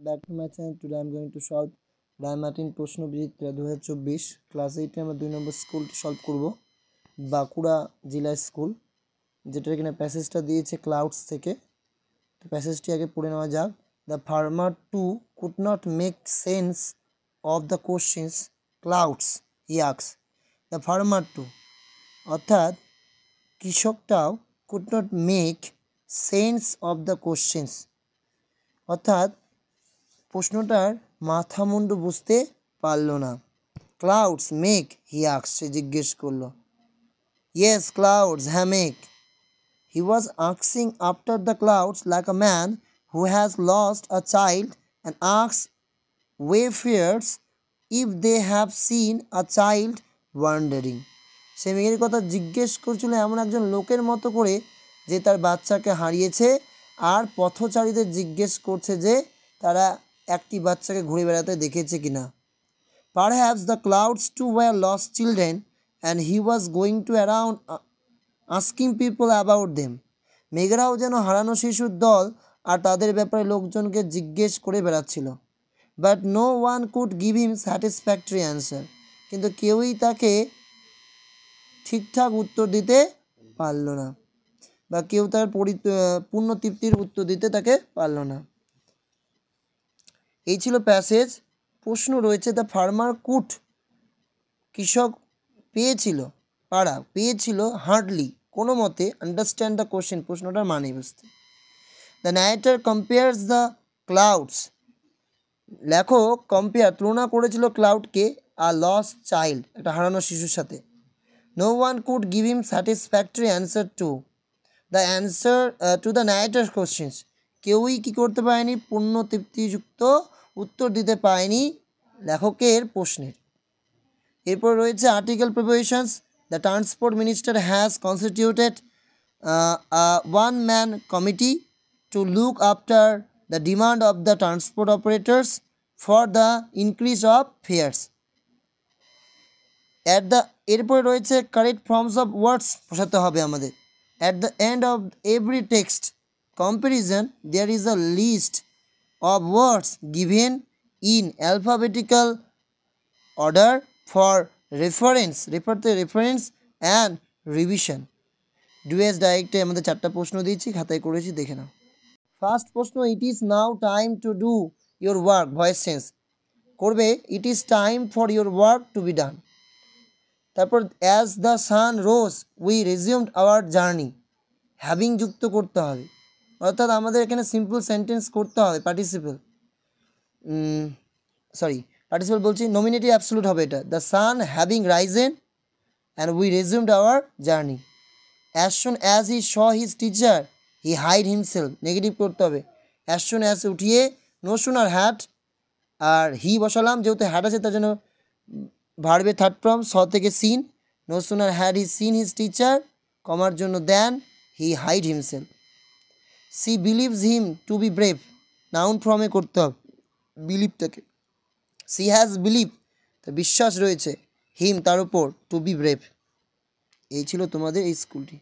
Back to today I am going to solve Ray Martin প্রশ্নবিচিত্রা দু হাজার চব্বিশ class এইটে আমরা দুই নম্বর স্কুলটি সলভ করব, বাঁকুড়া জেলা স্কুল যেটা এখানে প্যাসেজটা দিয়েছে ক্লাউডস থেকে। তো প্যাসেজটি আগে পড়ে নেওয়া যাক। The farmer too could not make sense of the questions clouds yaks the farmer too অর্থাৎ কৃষকটাও could not make sense of the questions অর্থাৎ প্রশ্নটার মাথা মুন্ডু বুঝতে পারল না। ক্লাউডস মেক হি আক্স, সে জিজ্ঞেস করল। ইয়েস ক্লাউডস হ্যাঁ make he was আক্সিং after the clouds like a man who has lost a child and asks wayfarers if they have seen a child wandering সে মেয়ের কথা জিজ্ঞেস করছিল এমন একজন লোকের মতো করে যে তার বাচ্চাকে হারিয়েছে আর পথচারীদের জিজ্ঞেস করছে যে তারা একটি বাচ্চাকে ঘুরে বেড়াতে দেখেছে কিনা? Perhaps the clouds too were lost children and he was going to around asking people about them মেঘরাও যেন হারানো শিশুর দল আর তাদের ব্যাপারে লোকজনকে জিজ্ঞেস করে বেড়াচ্ছিল। But no one could give him satisfactory answer কিন্তু কেউই তাকে ঠিকঠাক উত্তর দিতে পারল না। বা কেউ তার পরি পূর্ণ তৃপ্তির উত্তর দিতে তাকে পারল না। এই ছিল প্যাসেজ। প্রশ্ন রয়েছে, দ্য ফার্মার কুট কৃষক পেয়েছিল? পাড়া, পেয়েছিল হার্ডলি। কোনো মতে, আন্ডারস্ট্যান্ড দ্য কোশ্চেন। প্রশ্নটার মানে বুঝতে। The narrator compares the clouds. লেখক কম্পেয়ার, তুলনা করেছিল ক্লাউডকে আর লস চাইল্ড। একটা হারানো শিশুর সাথে। No one could give him satisfactory answer to. The answer to the narrator questions. কেউই কী করতে পারেনি? পূর্ণ তৃপ্তিযুক্ত উত্তর দিতে পারেনি লেখকের প্রশ্নের। এরপর রয়েছে article prepositions the transport minister has constituted one man committee to look after the demand of the transport operators for the increase of fares at the এরপরে রয়েছে কারেক্ট ফর্মস অফ ওয়ার্ডস বসাতে হবে আমাদের। At the end of every text comparison there is a list of words given in alphabetical order for reference, refer to reference and revision do as directed আমাদের চারটা প্রশ্ন দিয়েছি, খাতায় করেছি, দেখে নাও। ফার্স্ট প্রশ্ন it is now time to do your work voice change করবে it is time for your work to be done তারপর as the sun rose we resumed our journey having যুক্ত করতে হবে। অর্থাৎ আমাদের এখানে সিম্পল সেন্টেন্স করতে হবে পার্টিসিপেল সরি পার্টিসিপেল বলছি নমিনেটিভ অ্যাবসলুট হবে এটা। The sun having risen and we resumed our journey as soon as he saw his teacher he hide himself negative করতে হবে। অ্যাজ সুন অ্যাজ উঠিয়ে নো সুন আর hat আর he বসালাম, যেহেতু hat আছে, তার জন্য ভার্বে থার্ড ফর্ম স থেকে seen no sooner had he seen his teacher কমার জন্য then he hide himself she believes him to be brave noun ফর্মে করতে হবে। বিলিভটাকে সি হ্যাজ বিলিভ তা বিশ্বাস রয়েছে হিম তার উপর টু বি ব্রেভ এই ছিল তোমাদের এই স্কুলটি।